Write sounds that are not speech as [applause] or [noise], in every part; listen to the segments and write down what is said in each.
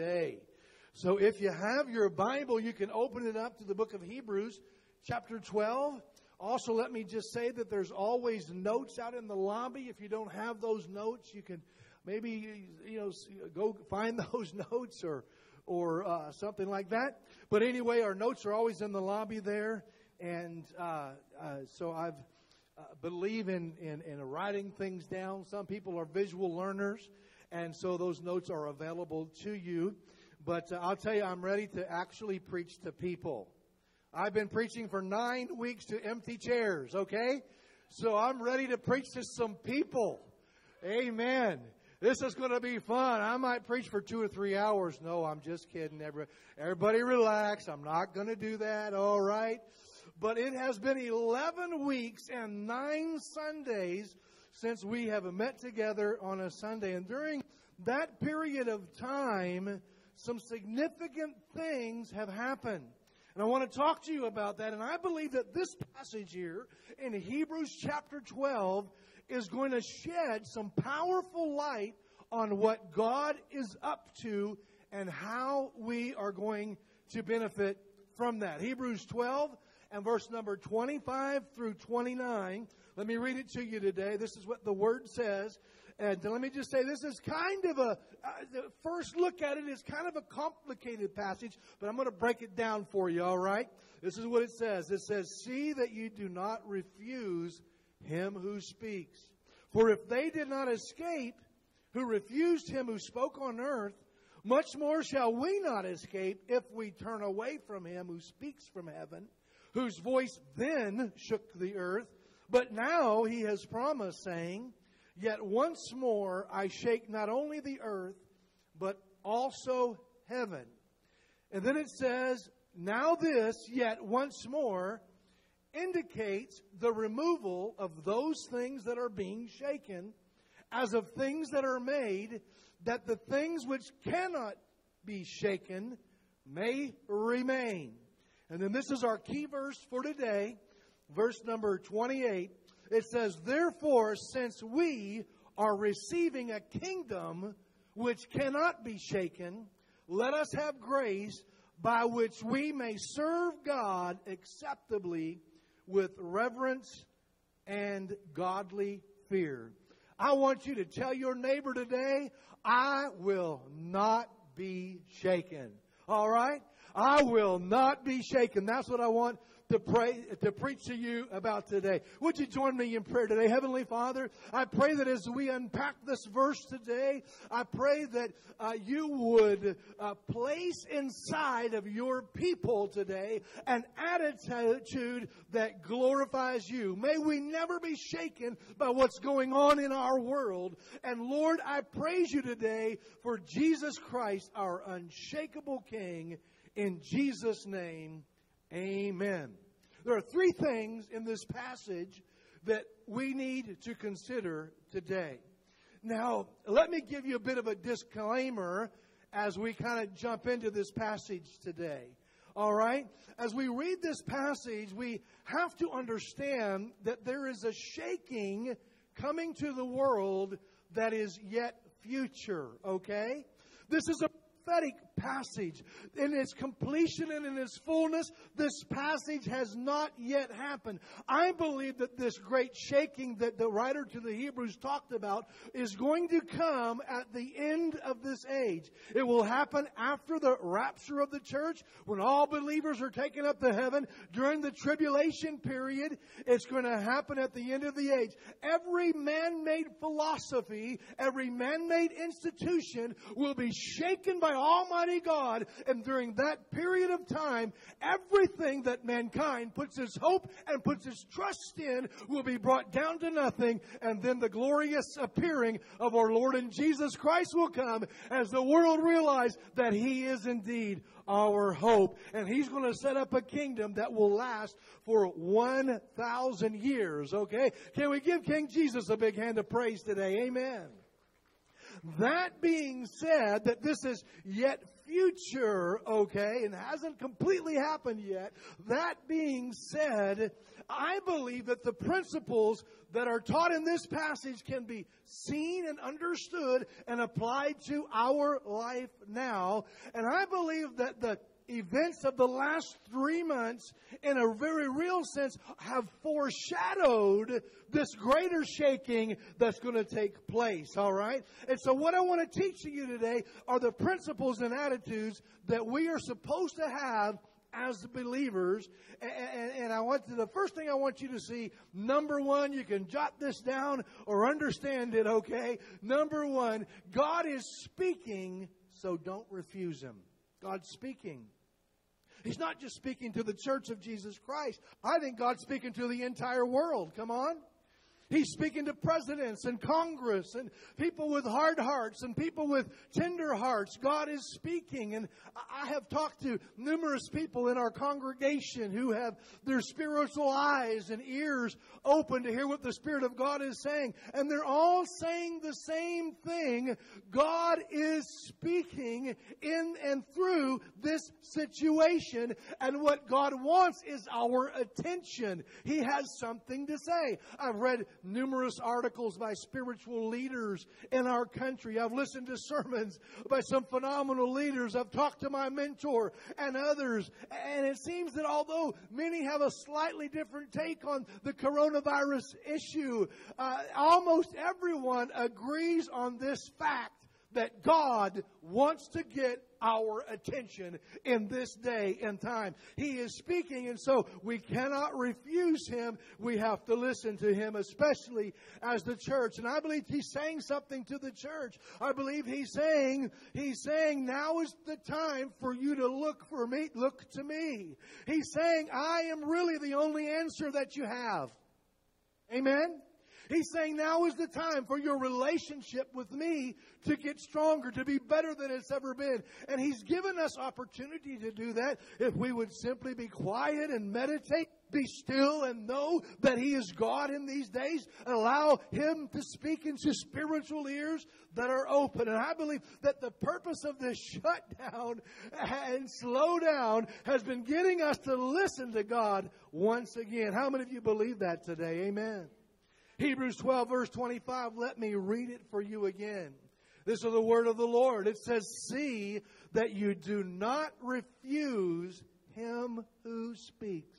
today. So if you have your Bible, you can open it up to the book of Hebrews, chapter 12. Also, let me just say that there's always notes out in the lobby. If you don't have those notes, you can maybe you know go find [laughs] those notes or or uh, something like that. But anyway, our notes are always in the lobby there, and uh, uh, so I've uh, believe in, in in writing things down. Some people are visual learners, and so those notes are available to you. But uh, I'll tell you, I'm ready to actually preach to people. I've been preaching for nine weeks to empty chairs, okay? So I'm ready to preach to some people. Amen. This is going to be fun. I might preach for two or three hours. No, I'm just kidding. Everybody relax. I'm not going to do that, all right? But it has been 11 weeks and nine Sundays since we have met together on a Sunday. And during that period of time, some significant things have happened. And I want to talk to you about that. And I believe that this passage here in Hebrews chapter 12 is going to shed some powerful light on what God is up to and how we are going to benefit from that. Hebrews 12 and verse number 25 through 29. Let me read it to you today. This is what the word says. And let me just say, this is kind of a, uh, the first look at it is kind of a complicated passage, but I'm going to break it down for you, all right? This is what it says. It says, See that you do not refuse him who speaks. For if they did not escape who refused him who spoke on earth, much more shall we not escape if we turn away from him who speaks from heaven, whose voice then shook the earth. But now he has promised, saying, Yet once more I shake not only the earth, but also heaven. And then it says, Now this, yet once more, indicates the removal of those things that are being shaken, as of things that are made, that the things which cannot be shaken may remain. And then this is our key verse for today, verse number 28. It says, Therefore, since we are receiving a kingdom which cannot be shaken, let us have grace by which we may serve God acceptably with reverence and godly fear. I want you to tell your neighbor today, I will not be shaken. All right? I will not be shaken. That's what I want to pray, to preach to you about today. Would you join me in prayer today? Heavenly Father, I pray that as we unpack this verse today, I pray that uh, you would uh, place inside of your people today an attitude that glorifies you. May we never be shaken by what's going on in our world. And Lord, I praise you today for Jesus Christ, our unshakable King. In Jesus' name, Amen. There are three things in this passage that we need to consider today. Now, let me give you a bit of a disclaimer as we kind of jump into this passage today. All right? As we read this passage, we have to understand that there is a shaking coming to the world that is yet future, okay? This is a prophetic passage. In its completion and in its fullness, this passage has not yet happened. I believe that this great shaking that the writer to the Hebrews talked about is going to come at the end of this age. It will happen after the rapture of the church, when all believers are taken up to heaven. During the tribulation period, it's going to happen at the end of the age. Every man-made philosophy, every man-made institution will be shaken by Almighty God. And during that period of time, everything that mankind puts its hope and puts its trust in will be brought down to nothing. And then the glorious appearing of our Lord and Jesus Christ will come as the world realize that He is indeed our hope. And He's going to set up a kingdom that will last for 1,000 years. Okay? Can we give King Jesus a big hand of praise today? Amen. That being said, that this is yet future, okay, and hasn't completely happened yet. That being said, I believe that the principles that are taught in this passage can be seen and understood and applied to our life now. And I believe that the events of the last three months, in a very real sense, have foreshadowed this greater shaking that's going to take place, all right? And so, what I want to teach to you today are the principles and attitudes that we are supposed to have as believers. And, and, I want to, the first thing I want you to see, number one, you can jot this down or understand it, okay? Number one, God is speaking, so don't refuse Him. God's speaking. He's not just speaking to the church of Jesus Christ. I think God's speaking to the entire world. Come on. He's speaking to presidents and Congress and people with hard hearts and people with tender hearts. God is speaking. And I have talked to numerous people in our congregation who have their spiritual eyes and ears open to hear what the Spirit of God is saying. And they're all saying the same thing. God is speaking in and through this situation. And what God wants is our attention. He has something to say. I've read numerous articles by spiritual leaders in our country. I've listened to sermons by some phenomenal leaders. I've talked to my mentor and others. And it seems that although many have a slightly different take on the coronavirus issue, uh, almost everyone agrees on this fact that God wants to get our attention in this day and time. He is speaking, and so we cannot refuse Him. We have to listen to Him, especially as the church. And I believe He's saying something to the church. I believe He's saying, He's saying, now is the time for you to look for me, look to me. He's saying, I am really the only answer that you have. Amen? He's saying now is the time for your relationship with me to get stronger, to be better than it's ever been. And He's given us opportunity to do that if we would simply be quiet and meditate, be still and know that He is God in these days. Allow Him to speak into spiritual ears that are open. And I believe that the purpose of this shutdown and slow down has been getting us to listen to God once again. How many of you believe that today? Amen. Hebrews 12, verse 25, let me read it for you again. This is the word of the Lord. It says, See that you do not refuse him who speaks.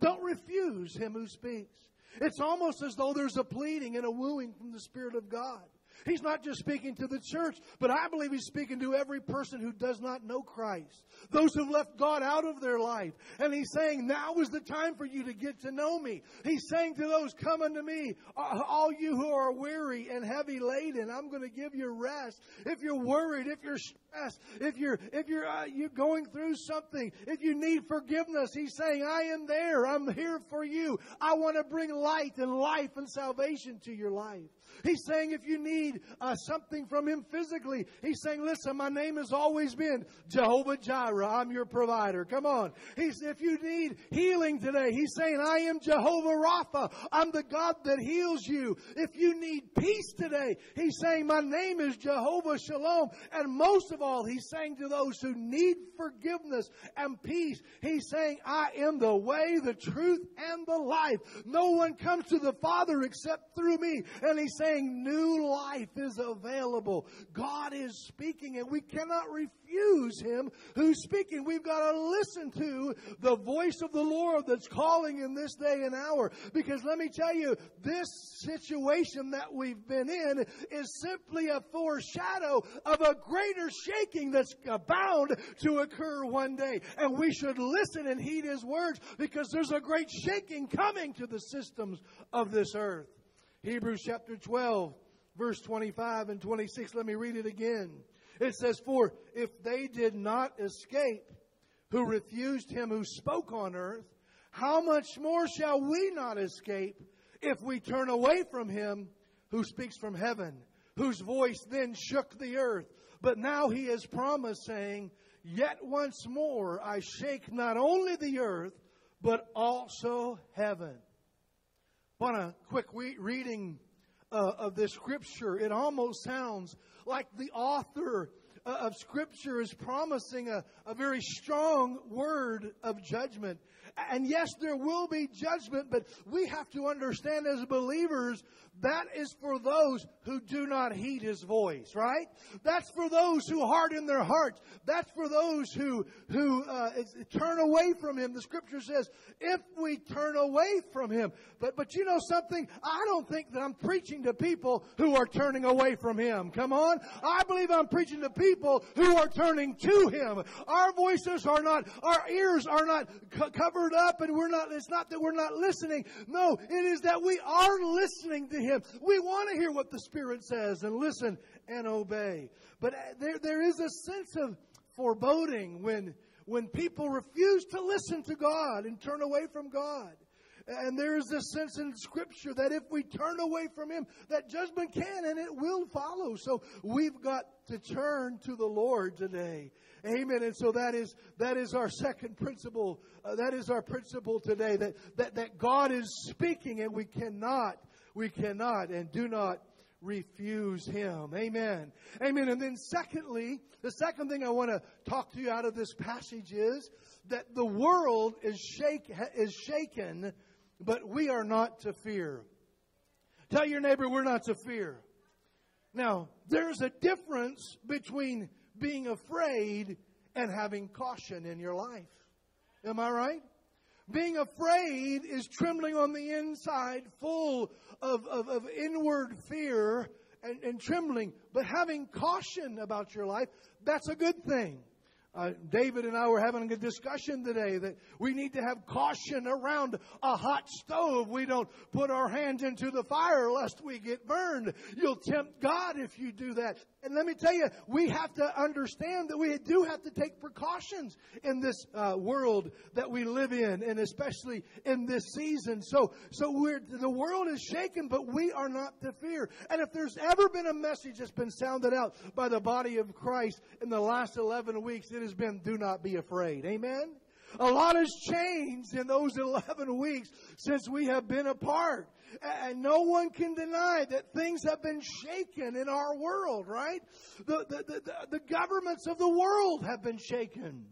Don't refuse him who speaks. It's almost as though there's a pleading and a wooing from the Spirit of God. He's not just speaking to the church, but I believe he's speaking to every person who does not know Christ. Those who've left God out of their life. And he's saying, now is the time for you to get to know me. He's saying to those, come unto me, all you who are weary and heavy laden, I'm going to give you rest. If you're worried, if you're stressed, if you're, if you're, uh, you're going through something, if you need forgiveness, he's saying, I am there. I'm here for you. I want to bring light and life and salvation to your life. He's saying if you need uh, something from Him physically, He's saying, listen, my name has always been Jehovah Jireh. I'm your provider. Come on. He's, if you need healing today, He's saying, I am Jehovah Rapha. I'm the God that heals you. If you need peace today, He's saying, my name is Jehovah Shalom. And most of all, He's saying to those who need forgiveness and peace, He's saying, I am the way, the truth, and the life. No one comes to the Father except through me. And He's saying, saying new life is available. God is speaking and we cannot refuse Him who's speaking. We've got to listen to the voice of the Lord that's calling in this day and hour. Because let me tell you, this situation that we've been in is simply a foreshadow of a greater shaking that's bound to occur one day. And we should listen and heed His words because there's a great shaking coming to the systems of this earth. Hebrews chapter 12, verse 25 and 26. Let me read it again. It says, For if they did not escape who refused him who spoke on earth, how much more shall we not escape if we turn away from him who speaks from heaven, whose voice then shook the earth? But now he has promised, saying, Yet once more I shake not only the earth, but also heaven. Want a quick re- reading uh, of this scripture, it almost sounds like the author uh, of scripture is promising a, a very strong word of judgment. And yes, there will be judgment, but we have to understand as believers that is for those who do not heed his voice, right? That's for those who harden their hearts. That's for those who, who uh, turn away from him. The scripture says, if we turn away from him. But, but you know something? I don't think that I'm preaching to people who are turning away from him. Come on. I believe I'm preaching to people who are turning to him. Our voices are not, our ears are not co- covered up and we're not, it's not that we're not listening. No, it is that we are listening to him. We want to hear what the Spirit says and listen and obey. But uh, there, there is a sense of foreboding when, when people refuse to listen to God and turn away from God. And there is this sense in Scripture that if we turn away from Him, that judgment can and it will follow. So we've got to turn to the Lord today. Amen. And so that is that is our second principle. Uh, that is our principle today. That that that God is speaking, and we cannot we cannot and do not refuse him. Amen. Amen. And then secondly, the second thing I want to talk to you out of this passage is that the world is shake, is shaken, but we are not to fear. Tell your neighbor we're not to fear. Now, there's a difference between being afraid and having caution in your life. Am I right? Being afraid is trembling on the inside, full of, of, of inward fear and, and trembling. But having caution about your life, that's a good thing. Uh, David and I were having a discussion today that we need to have caution around a hot stove. We don't put our hands into the fire lest we get burned. You'll tempt God if you do that. And let me tell you, we have to understand that we do have to take precautions in this uh, world that we live in, and especially in this season. So, so we're, the world is shaken, but we are not to fear. And if there's ever been a message that's been sounded out by the body of Christ in the last 11 weeks, it has been do not be afraid. Amen? A lot has changed in those [laughs] 11 weeks since we have been apart. And no one can deny that things have been shaken in our world, right? The, the, the, the, governments of the world have been shaken.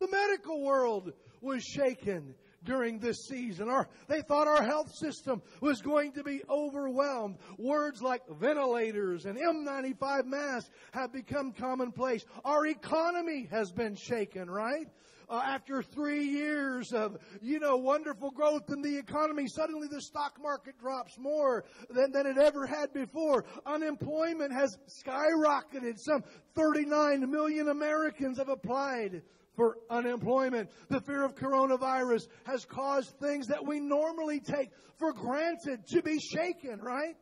The medical world was shaken during this season. Our, they thought our health system was going to be overwhelmed. Words like ventilators and N95 masks have become commonplace. Our economy has been shaken, right? Uh, after three years of, you know, wonderful growth in the economy, suddenly the stock market drops more than, than it ever had before. Unemployment has skyrocketed. Some 39 million Americans have applied for unemployment. The fear of coronavirus has caused things that we normally take for granted to be shaken, right?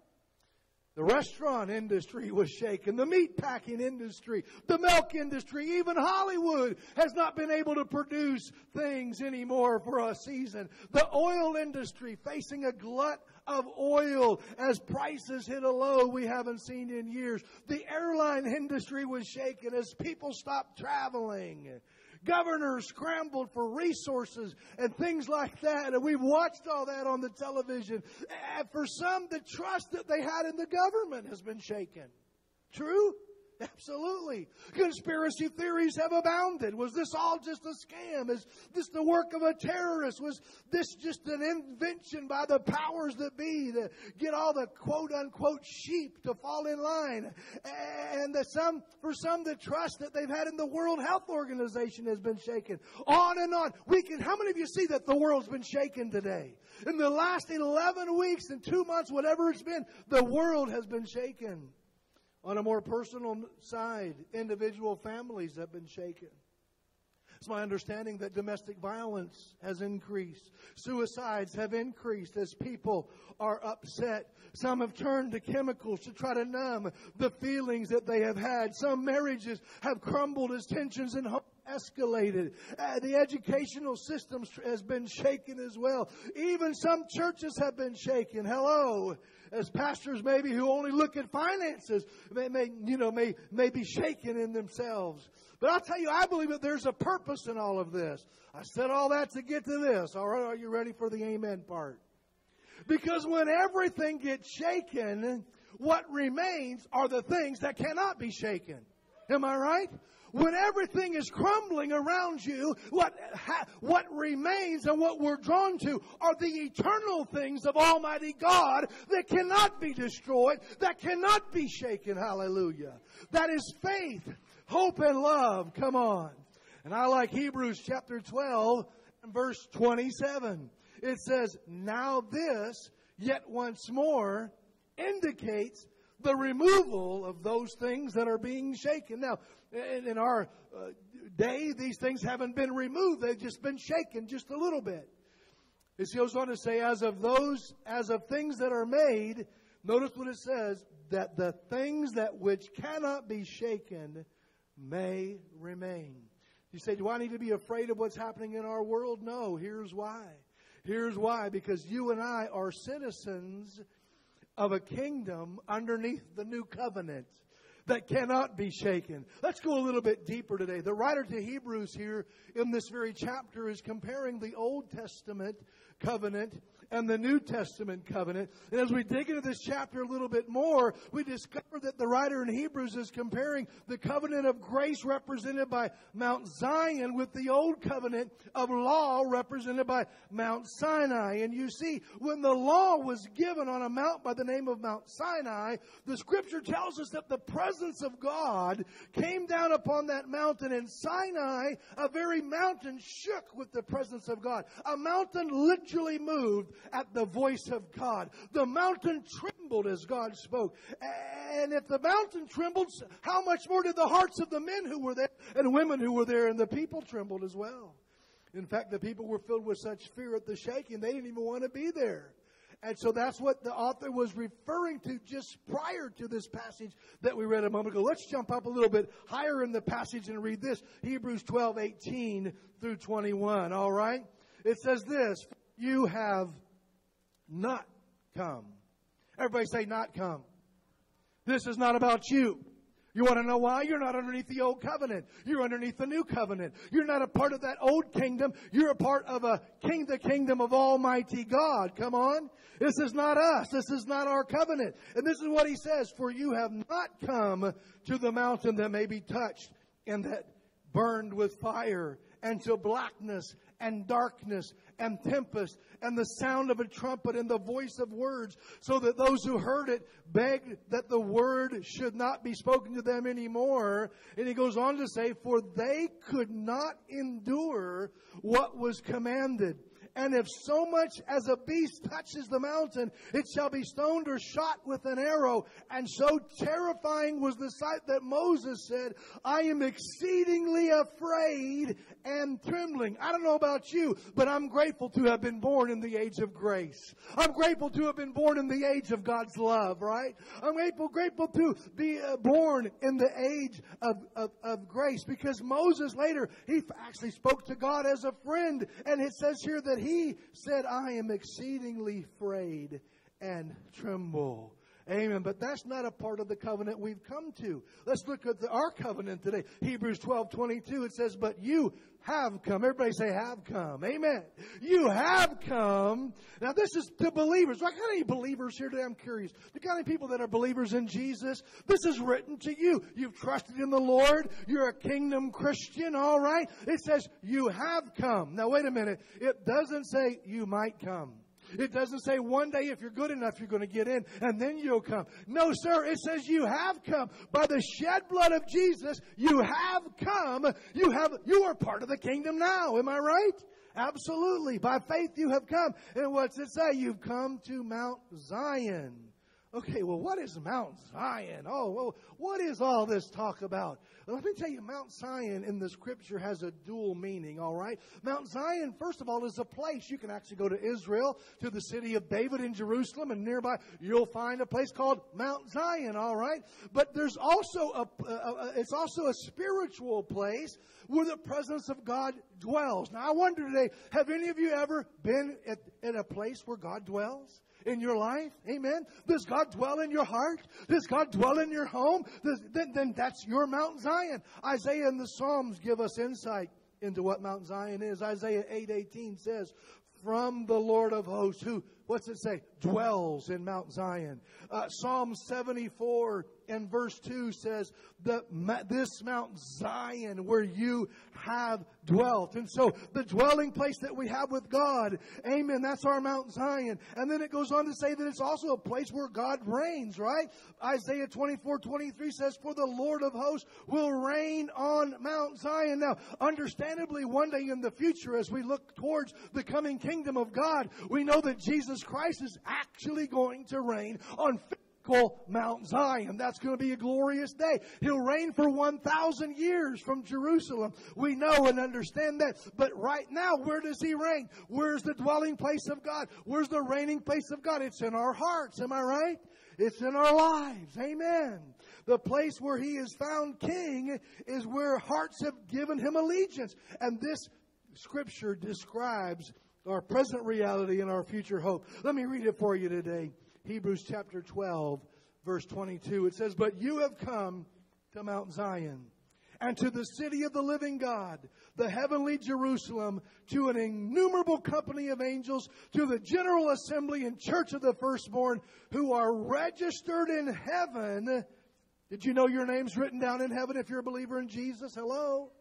The restaurant industry was shaken. The meat packing industry, the milk industry, even Hollywood has not been able to produce things anymore for a season. The oil industry facing a glut of oil as prices hit a low we haven't seen in years. The airline industry was shaken as people stopped traveling. Governors scrambled for resources and things like that. And we've watched all that on the television. And for some, the trust that they had in the government has been shaken. True? Absolutely. Conspiracy theories have abounded. Was this all just a scam? Is this the work of a terrorist? Was this just an invention by the powers that be to get all the quote unquote sheep to fall in line? And the some, for some, the trust that they've had in the World Health Organization has been shaken. On and on. We can, how many of you see that the world's been shaken today? In the last 11 weeks and two months, whatever it's been, the world has been shaken. On a more personal side, individual families have been shaken. It's my understanding that domestic violence has increased. Suicides have increased as people are upset. Some have turned to chemicals to try to numb the feelings that they have had. Some marriages have crumbled as tensions and hope escalated. Uh, the educational system has been shaken as well. Even some churches have been shaken. Hello as pastors maybe who only look at finances may, may, you know, may, may be shaken in themselves. But I'll tell you, I believe that there's a purpose in all of this. I said all that to get to this. All right, are you ready for the amen part? Because when everything gets shaken, what remains are the things that cannot be shaken. Am I right? When everything is crumbling around you, what, ha, what remains and what we're drawn to are the eternal things of Almighty God that cannot be destroyed, that cannot be shaken. Hallelujah. That is faith, hope, and love. Come on. And I like Hebrews chapter 12 and verse 27. It says, Now this, yet once more, indicates the removal of those things that are being shaken. Now, in, our uh, day, these things haven't been removed. They've just been shaken just a little bit. It goes on to say, as of those, as of things that are made, notice what it says, that the things that which cannot be shaken may remain. You say, do I need to be afraid of what's happening in our world? No, here's why. Here's why. Because you and I are citizens of a kingdom underneath the new covenant that cannot be shaken. Let's go a little bit deeper today. The writer to Hebrews here in this very chapter is comparing the Old Testament covenant and the New Testament covenant. And as we dig into this chapter a little bit more, we discover that the writer in Hebrews is comparing the covenant of grace represented by Mount Zion with the old covenant of law represented by Mount Sinai. And you see, when the law was given on a mount by the name of Mount Sinai, the scripture tells us that the presence of God came down upon that mountain in Sinai. A very mountain shook with the presence of God. A mountain literally moved at the voice of God. The mountain trembled as God spoke. And if the mountain trembled, how much more did the hearts of the men who were there and women who were there and the people trembled as well? In fact, the people were filled with such fear at the shaking, they didn't even want to be there. And so that's what the author was referring to just prior to this passage that we read a moment ago. Let's jump up a little bit higher in the passage and read this. Hebrews 12, 18 through 21. All right? It says this, you have not come. Everybody say, not come. This is not about you. You want to know why? You're not underneath the old covenant. You're underneath the new covenant. You're not a part of that old kingdom. You're a part of a king, the kingdom of Almighty God. Come on. This is not us. This is not our covenant. And this is what he says. For you have not come to the mountain that may be touched and that burned with fire and to blackness and darkness and tempest and the sound of a trumpet and the voice of words, so that those who heard it begged that the word should not be spoken to them anymore. And he goes on to say, For they could not endure what was commanded. And if so much as a beast touches the mountain, it shall be stoned or shot with an arrow. And so terrifying was the sight that Moses said, I am exceedingly afraid and trembling. I don't know about you, but I'm grateful to have been born in the age of grace. I'm grateful to have been born in the age of God's love, right? I'm grateful, grateful to be uh, born in the age of, of, of grace because Moses later, he actually spoke to God as a friend. And it says here that he said, I am exceedingly afraid and tremble. Amen. But that's not a part of the covenant we've come to. Let's look at the, our covenant today. Hebrews 12, 22, it says, But you have come. Everybody say, have come. Amen. You have come. Now, this is to believers. I got any believers here today? I'm curious. Do you got any people that are believers in Jesus? This is written to you. You've trusted in the Lord. You're a kingdom Christian, all right? It says, you have come. Now, wait a minute. It doesn't say you might come. It doesn't say one day if you're good enough you're going to get in and then you'll come. No, sir. It says you have come. By the shed blood of Jesus, you have come. You have, you are part of the kingdom now. Am I right? Absolutely. By faith you have come. And what's it say? You've come to Mount Zion. Okay, well, what is Mount Zion? Oh, well, what is all this talk about? Let me tell you, Mount Zion in the scripture has a dual meaning, all right? Mount Zion, first of all, is a place. You can actually go to Israel, to the city of David in Jerusalem, and nearby you'll find a place called Mount Zion, all right? But there's also a, a, a it's also a spiritual place where the presence of God dwells. Now, I wonder today, have any of you ever been at, at a place where God dwells? In your life? Amen. Does God dwell in your heart? Does God dwell in your home? Does, then, then that's your Mount Zion. Isaiah and the Psalms give us insight into what Mount Zion is. Isaiah 8:18 says, "From the Lord of hosts, who what's it say? Dwells in Mount Zion. Uh, Psalm 74 and verse 2 says, this Mount Zion where you have dwelt. And so the dwelling place that we have with God, amen, that's our Mount Zion. And then it goes on to say that it's also a place where God reigns, right? Isaiah 24, 23 says, for the Lord of hosts will reign on Mount Zion. Now, understandably, one day in the future, as we look towards the coming kingdom of God, we know that Jesus Christ is actually going to reign on Mount Zion. That's going to be a glorious day. He'll reign for 1,000 years from Jerusalem. We know and understand that. But right now, where does He reign? Where's the dwelling place of God? Where's the reigning place of God? It's in our hearts. Am I right? It's in our lives. Amen. The place where He is found King is where hearts have given Him allegiance. And this scripture describes our present reality and our future hope. Let me read it for you today. Hebrews chapter 12, verse 22. It says, But you have come to Mount Zion and to the city of the living God, the heavenly Jerusalem, to an innumerable company of angels, to the general assembly and church of the firstborn who are registered in heaven. Did you know your name's written down in heaven if you're a believer in Jesus? Hello?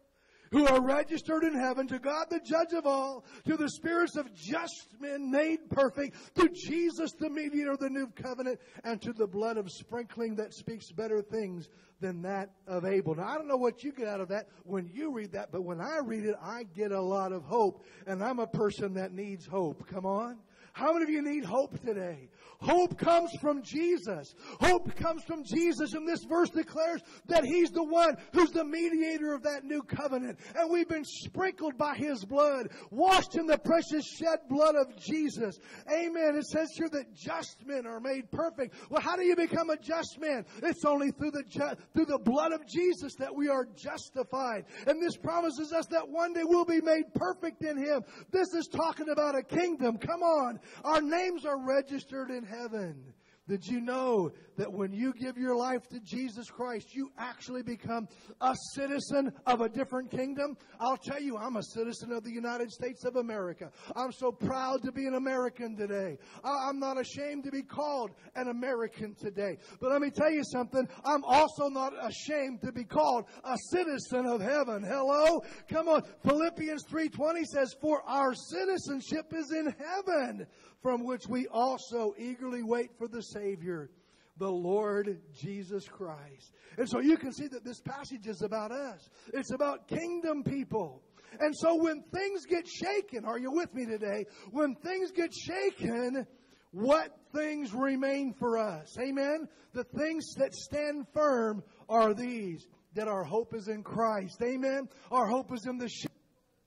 Who are registered in heaven, to God the judge of all, to the spirits of just men made perfect, to Jesus the mediator of the new covenant, and to the blood of sprinkling that speaks better things than that of Abel. Now, I don't know what you get out of that when you read that, but when I read it, I get a lot of hope, and I'm a person that needs hope. Come on. How many of you need hope today? Hope comes from Jesus. Hope comes from Jesus. And this verse declares that He's the one who's the mediator of that new covenant. And we've been sprinkled by His blood, washed in the precious shed blood of Jesus. Amen. It says here that just men are made perfect. Well, how do you become a just man? It's only through the, ju- through the blood of Jesus that we are justified. And this promises us that one day we'll be made perfect in Him. This is talking about a kingdom. Come on. Our names are registered in heaven. Did you know that when you give your life to Jesus Christ, you actually become a citizen of a different kingdom? I'll tell you, I'm a citizen of the United States of America. I'm so proud to be an American today. I'm not ashamed to be called an American today. But let me tell you something. I'm also not ashamed to be called a citizen of heaven. Hello? Come on. Philippians 3.20 says, For our citizenship is in heaven from which we also eagerly wait for the Savior, the Lord Jesus Christ. And so you can see that this passage is about us. It's about kingdom people. And so when things get shaken, are you with me today? When things get shaken, what things remain for us? Amen? The things that stand firm are these that our hope is in Christ. Amen? Our hope is in the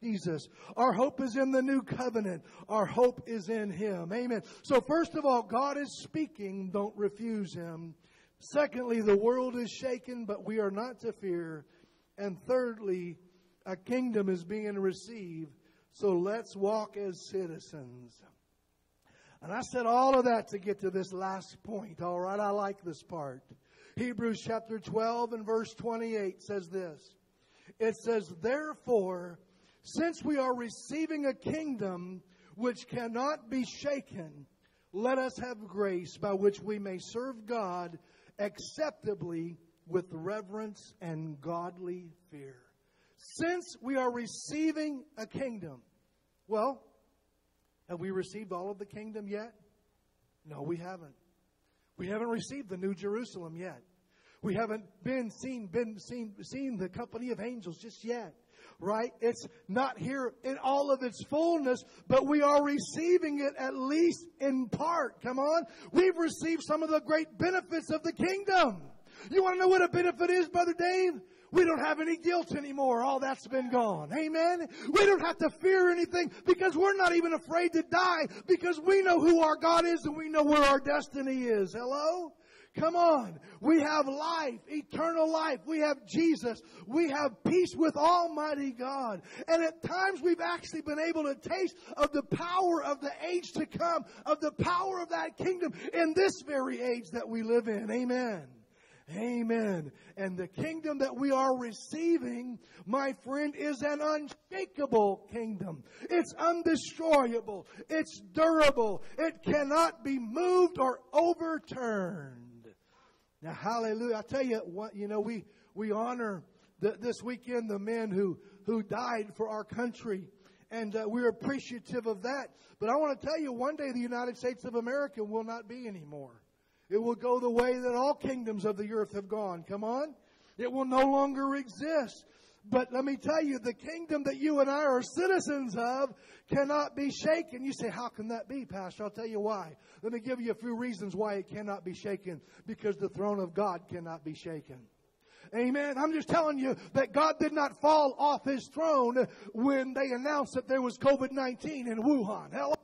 Jesus. Our hope is in the new covenant. Our hope is in Him. Amen. So first of all, God is speaking. Don't refuse Him. Secondly, the world is shaken, but we are not to fear. And thirdly, a kingdom is being received. So let's walk as citizens. And I said all of that to get to this last point. All right. I like this part. Hebrews chapter 12 and verse 28 says this. It says, therefore, since we are receiving a kingdom which cannot be shaken, let us have grace by which we may serve God acceptably with reverence and godly fear. Since we are receiving a kingdom, well, have we received all of the kingdom yet? No, we haven't. We haven't received the New Jerusalem yet. We haven't been seen, been seen, seen the company of angels just yet right? It's not here in all of its fullness, but we are receiving it at least in part. Come on. We've received some of the great benefits of the kingdom. You want to know what a benefit is, Brother Dave? We don't have any guilt anymore. All that's been gone. Amen. We don't have to fear anything because we're not even afraid to die because we know who our God is and we know where our destiny is. Hello? Come on. We have life, eternal life. We have Jesus. We have peace with Almighty God. And at times we've actually been able to taste of the power of the age to come, of the power of that kingdom in this very age that we live in. Amen. Amen. And the kingdom that we are receiving, my friend, is an unshakable kingdom. It's undestroyable. It's durable. It cannot be moved or overturned. Now, hallelujah. I tell you what, you know, we, we honor the, this weekend the men who, who died for our country. And uh, we're appreciative of that. But I want to tell you, one day the United States of America will not be anymore. It will go the way that all kingdoms of the earth have gone. Come on. It will no longer exist. But let me tell you, the kingdom that you and I are citizens of cannot be shaken. You say, how can that be, Pastor? I'll tell you why. Let me give you a few reasons why it cannot be shaken. Because the throne of God cannot be shaken. Amen. I'm just telling you that God did not fall off his throne when they announced that there was COVID-19 in Wuhan. Hello.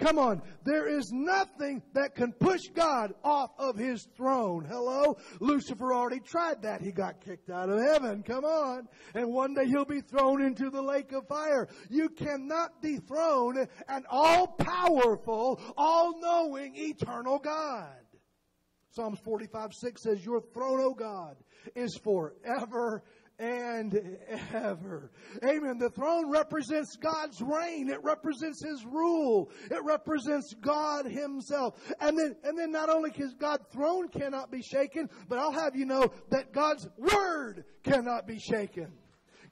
Come on. There is nothing that can push God off of his throne. Hello? Lucifer already tried that. He got kicked out of heaven. Come on. And one day he'll be thrown into the lake of fire. You cannot dethrone an all powerful, all knowing, eternal God. Psalms 45 6 says, Your throne, O God, is forever and ever. Amen. The throne represents God's reign. It represents His rule. It represents God Himself. And then, and then not only His God's throne cannot be shaken, but I'll have you know that God's word cannot be shaken.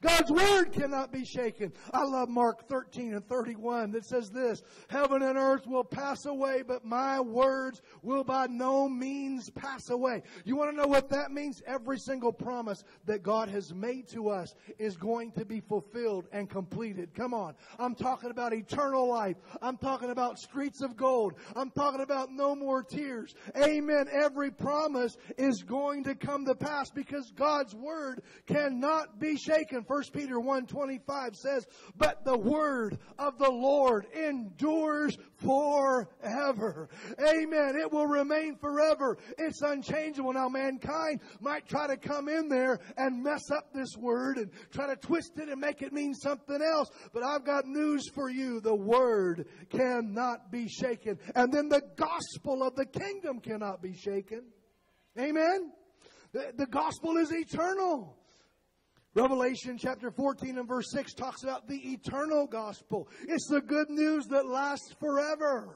God's word cannot be shaken. I love Mark 13 and 31 that says this, heaven and earth will pass away, but my words will by no means pass away. You want to know what that means? Every single promise that God has made to us is going to be fulfilled and completed. Come on. I'm talking about eternal life. I'm talking about streets of gold. I'm talking about no more tears. Amen. Every promise is going to come to pass because God's word cannot be shaken. 1 Peter 1.25 says, But the word of the Lord endures forever. Amen. It will remain forever. It's unchangeable. Now mankind might try to come in there and mess up this word and try to twist it and make it mean something else. But I've got news for you. The word cannot be shaken. And then the gospel of the kingdom cannot be shaken. Amen. The, the gospel is eternal. Revelation chapter 14 and verse 6 talks about the eternal gospel. It's the good news that lasts forever.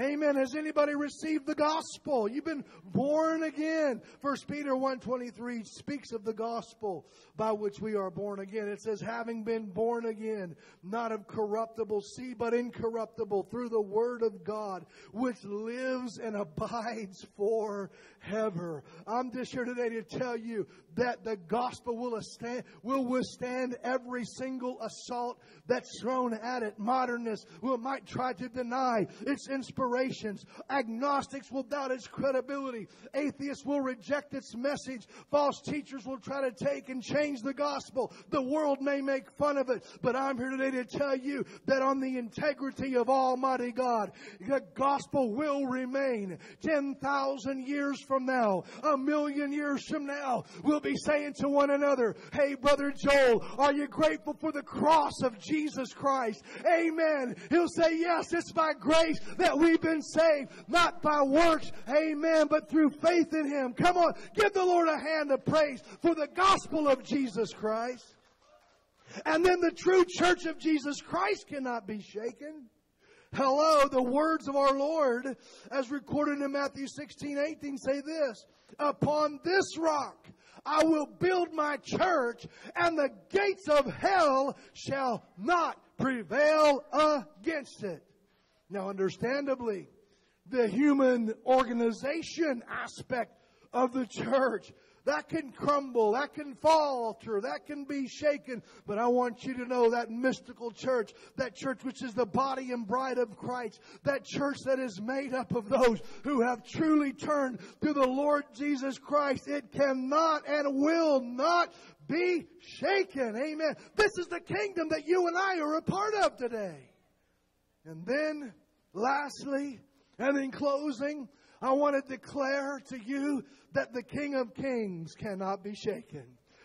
Amen. Has anybody received the gospel? You've been born again. First Peter 1.23 speaks of the gospel by which we are born again. It says, having been born again, not of corruptible seed, but incorruptible through the word of God, which lives and abides forever. I'm just here today to tell you that the gospel will withstand, will withstand every single assault that's thrown at it. Modernists will might try to deny its inspirations. Agnostics will doubt its credibility. Atheists will reject its message. False teachers will try to take and change the gospel. The world may make fun of it, but I'm here today to tell you that on the integrity of Almighty God, the gospel will remain. 10,000 years from now, a million years from now, we'll be saying to one another, Hey, Brother Joel, are you grateful for the cross of Jesus Christ? Amen. He'll say, Yes, it's by grace that we've been saved, not by works. Amen. But through faith in Him. Come on, give the Lord a hand of praise for the gospel of Jesus Christ. And then the true church of Jesus Christ cannot be shaken. Hello, the words of our Lord, as recorded in Matthew 16, 18, say this Upon this rock I will build my church, and the gates of hell shall not prevail against it. Now, understandably, the human organization aspect of the church that can crumble, that can falter, that can be shaken. But I want you to know that mystical church, that church which is the body and bride of Christ, that church that is made up of those who have truly turned to the Lord Jesus Christ, it cannot and will not be shaken. Amen. This is the kingdom that you and I are a part of today. And then, lastly, and in closing, I want to declare to you that the King of Kings cannot be shaken.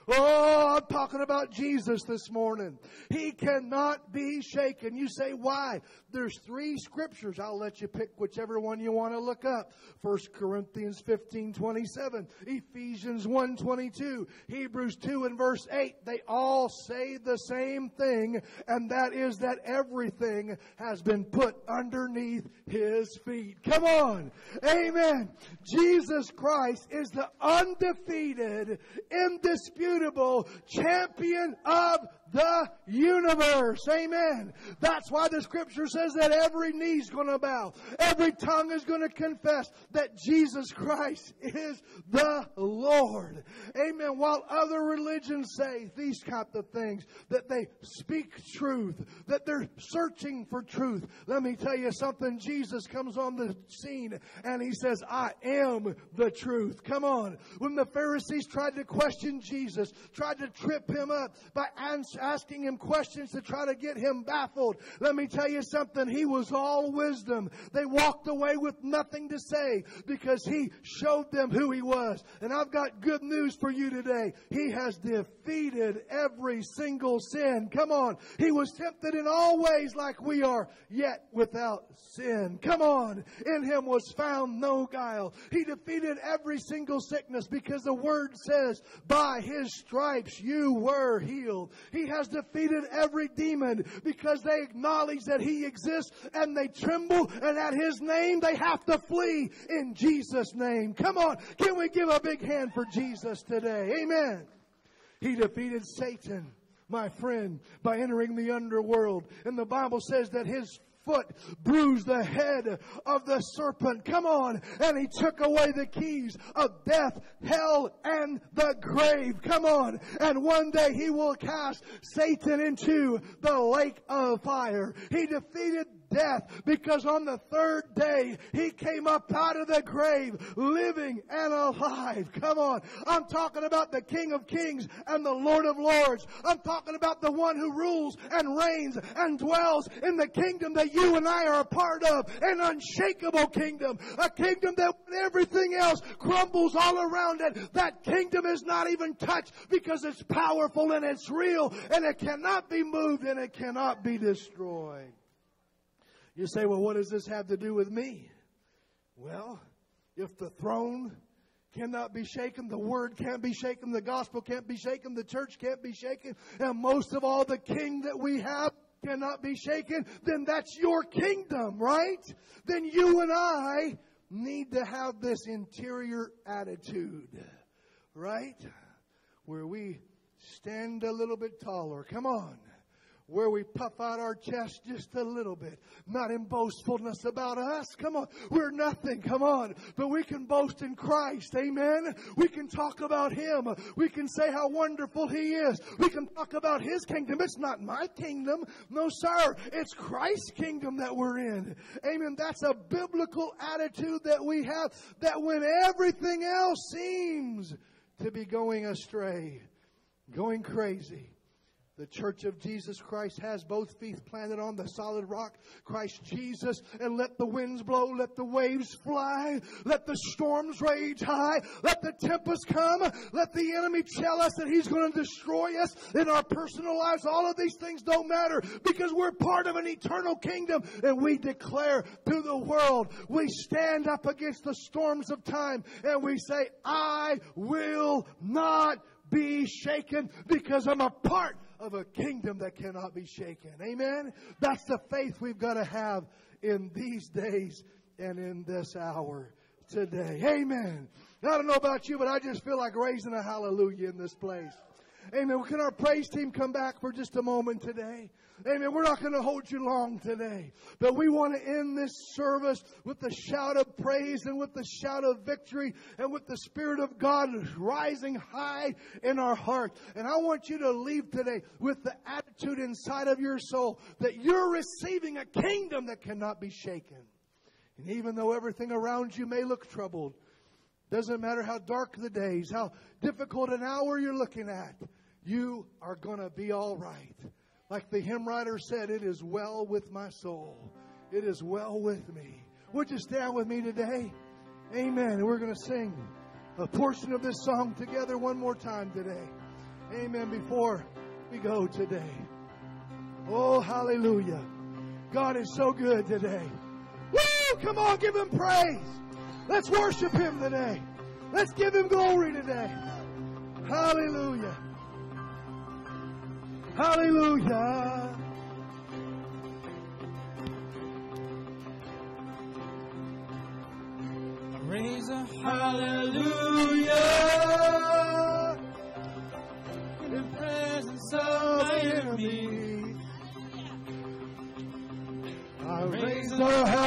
Oh, I'm talking about Jesus this morning. He cannot be shaken. You say, why? There's three scriptures. I'll let you pick whichever one you want to look up. 1 Corinthians 15, 27, Ephesians 1, 22, Hebrews 2 and verse 8. They all say the same thing, and that is that everything has been put underneath His feet. Come on. Amen. Jesus Christ is the undefeated, indisputable champion of the universe. Amen. That's why the scripture says that every knee is going to bow. Every tongue is going to confess that Jesus Christ is the Lord. Amen. While other religions say these kind of things, that they speak truth, that they're searching for truth. Let me tell you something. Jesus comes on the scene and he says, I am the truth. Come on. When the Pharisees tried to question Jesus, tried to trip him up by answering asking him questions to try to get him baffled. Let me tell you something. He was all wisdom. They walked away with nothing to say because he showed them who he was. And I've got good news for you today. He has defeated every single sin. Come on. He was tempted in all ways like we are, yet without sin. Come on. In him was found no guile. He defeated every single sickness because the word says, by his stripes you were healed. He has defeated every demon because they acknowledge that He exists and they tremble and at His name they have to flee in Jesus' name. Come on. Can we give a big hand for Jesus today? Amen. He defeated Satan my friend, by entering the underworld. And the Bible says that his foot bruised the head of the serpent. Come on. And he took away the keys of death, hell, and the grave. Come on. And one day he will cast Satan into the lake of fire. He defeated death because on the third day he came up out of the grave living and alive. Come on. I'm talking about the King of Kings and the Lord of Lords. I'm talking about the one who rules and reigns and dwells in the kingdom that you and I are a part of. An unshakable kingdom. A kingdom that everything else crumbles all around it, that kingdom is not even touched because it's powerful and it's real and it cannot be moved and it cannot be destroyed. You say, well, what does this have to do with me? Well, if the throne cannot be shaken, the word can't be shaken, the gospel can't be shaken, the church can't be shaken, and most of all, the king that we have cannot be shaken, then that's your kingdom, right? Then you and I need to have this interior attitude, right? Where we stand a little bit taller. Come on where we puff out our chest just a little bit. Not in boastfulness about us. Come on. We're nothing. Come on. But we can boast in Christ. Amen. We can talk about Him. We can say how wonderful He is. We can talk about His kingdom. It's not my kingdom. No, sir. It's Christ's kingdom that we're in. Amen. That's a biblical attitude that we have that when everything else seems to be going astray, going crazy, the church of Jesus Christ has both feet planted on the solid rock, Christ Jesus, and let the winds blow, let the waves fly, let the storms rage high, let the tempest come, let the enemy tell us that he's going to destroy us in our personal lives. All of these things don't matter because we're part of an eternal kingdom and we declare to the world, we stand up against the storms of time and we say, I will not be shaken because I'm a part of a kingdom that cannot be shaken. Amen? That's the faith we've got to have in these days and in this hour today. Amen. I don't know about you, but I just feel like raising a hallelujah in this place. Amen. Can our praise team come back for just a moment today? Amen. We're not going to hold you long today, but we want to end this service with the shout of praise and with the shout of victory and with the Spirit of God rising high in our heart. And I want you to leave today with the attitude inside of your soul that you're receiving a kingdom that cannot be shaken. And even though everything around you may look troubled, doesn't matter how dark the days, how difficult an hour you're looking at, you are going to be all right. Like the hymn writer said, it is well with my soul. It is well with me. Would you stand with me today? Amen. And we're going to sing a portion of this song together one more time today. Amen. Before we go today. Oh, hallelujah. God is so good today. Woo! Come on, give him praise. Let's worship him today. Let's give him glory today. Hallelujah. Hallelujah. I Raise a hallelujah in the presence of my enemy. I Raise a hallelujah